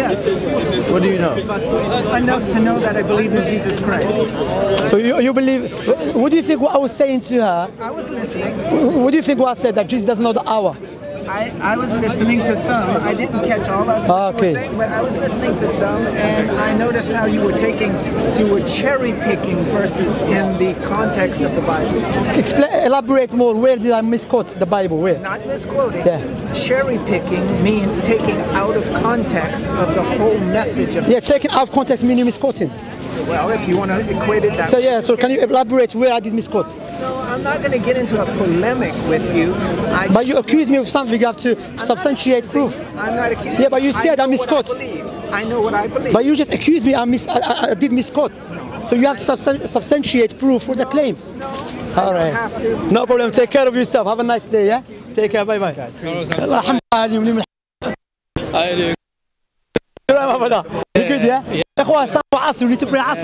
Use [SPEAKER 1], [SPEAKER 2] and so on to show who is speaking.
[SPEAKER 1] Yes.
[SPEAKER 2] What do you know?
[SPEAKER 1] Enough to know that I believe in Jesus Christ.
[SPEAKER 3] So you, you believe? What do you think? What I was saying to her?
[SPEAKER 1] I was listening.
[SPEAKER 3] What do you think? What I said that Jesus doesn't know the hour?
[SPEAKER 1] I, I was listening to some. I didn't catch all of what
[SPEAKER 3] Ah,
[SPEAKER 1] you were saying, but I was listening to some, and I noticed how you were taking, you were cherry picking verses in the context of the Bible.
[SPEAKER 3] Explain, elaborate more. Where did I misquote the Bible? Where?
[SPEAKER 1] Not misquoting.
[SPEAKER 3] Yeah.
[SPEAKER 1] Cherry picking means taking out of context of the whole message of.
[SPEAKER 3] Yeah, taken out of context meaning misquoting.
[SPEAKER 1] Well, if you want to equate it that.
[SPEAKER 3] So yeah, so can you elaborate where I did misquote?
[SPEAKER 1] No, I'm not going to get into a polemic with you. I
[SPEAKER 3] But
[SPEAKER 1] just-
[SPEAKER 3] you accuse me of something. You have to substantiate proof.
[SPEAKER 1] I'm not accusing.
[SPEAKER 3] Yeah, but you said
[SPEAKER 1] I
[SPEAKER 3] I
[SPEAKER 1] know what
[SPEAKER 3] misquote.
[SPEAKER 1] believe. I know what I believe.
[SPEAKER 3] But you just accused me. I, mis- I, I, I did misquote. So you have to substan- substantiate proof for the claim.
[SPEAKER 1] no,
[SPEAKER 3] All
[SPEAKER 1] I
[SPEAKER 3] right.
[SPEAKER 1] don't have to.
[SPEAKER 3] No problem. Take care of yourself. Have a nice day. Yeah. Take care. Bye bye. الله يرحمها هذه من الم- السلام ابدا. Good yeah. اخوان ساعة عصر. We need to pray عصر.